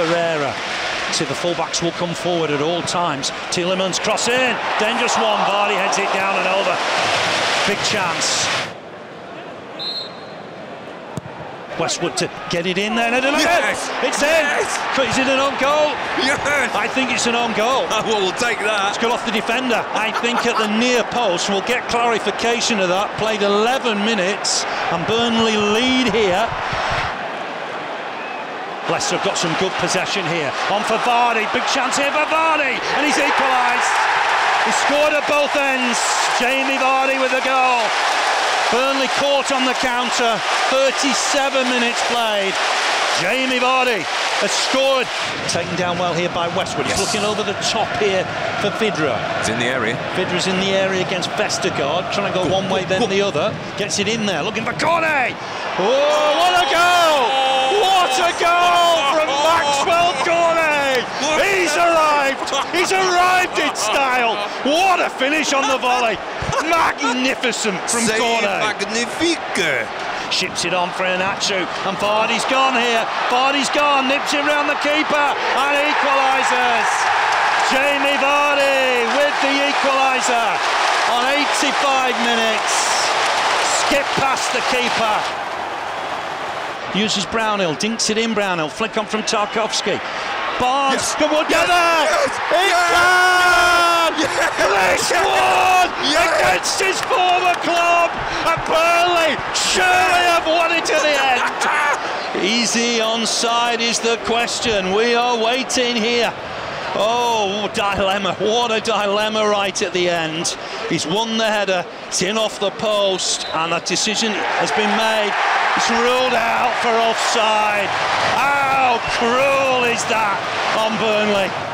Pereira. See the fullbacks will come forward at all times. Tielemans cross in, dangerous one. Vardy heads it down and over. Big chance. Westwood to get it in there. And Yes! It's in. Yes! Is it an own goal? Yes! I think it's an on goal. well, we'll take that. It's got off the defender. I think at the near post. We'll get clarification of that. Played 11 minutes and Burnley lead. Leicester have got some good possession here. On for Vardy. Big chance here for Vardy. And he's equalised. He scored at both ends. Jamie Vardy with the goal. Burnley caught on the counter. 37 minutes played. Jamie Vardy has scored. Taken down well here by Westwood. He's looking over the top here for Vydra. He's in the area. Vydra's in the area against Vestergaard, trying to go one way then the other. Gets it in there, looking for Cornet. Oh, what a goal! Arrived! He's arrived in style! What a finish on the volley! Magnificent from C'est Cornet. magnifique. Ships it on for Iheanacho, and Vardy's gone here. Vardy's gone, nips it round the keeper, and equalises. Jamie Vardy with the equaliser on 85 minutes. Skip past the keeper. Uses Brownhill, dinks it in Brownhill, flick on from Tarkowski. Barnes, Yes. come on, get Yes. Yes. He Yes. can! Yes. This one Yes. against his former club, and Burnley surely have won it to the end. Easy onside is the question. We are waiting here. Oh, dilemma. What a dilemma right at the end. He's won the header, it's in off the post, and that decision has been made. It's ruled out for offside. How cruel that on Burnley?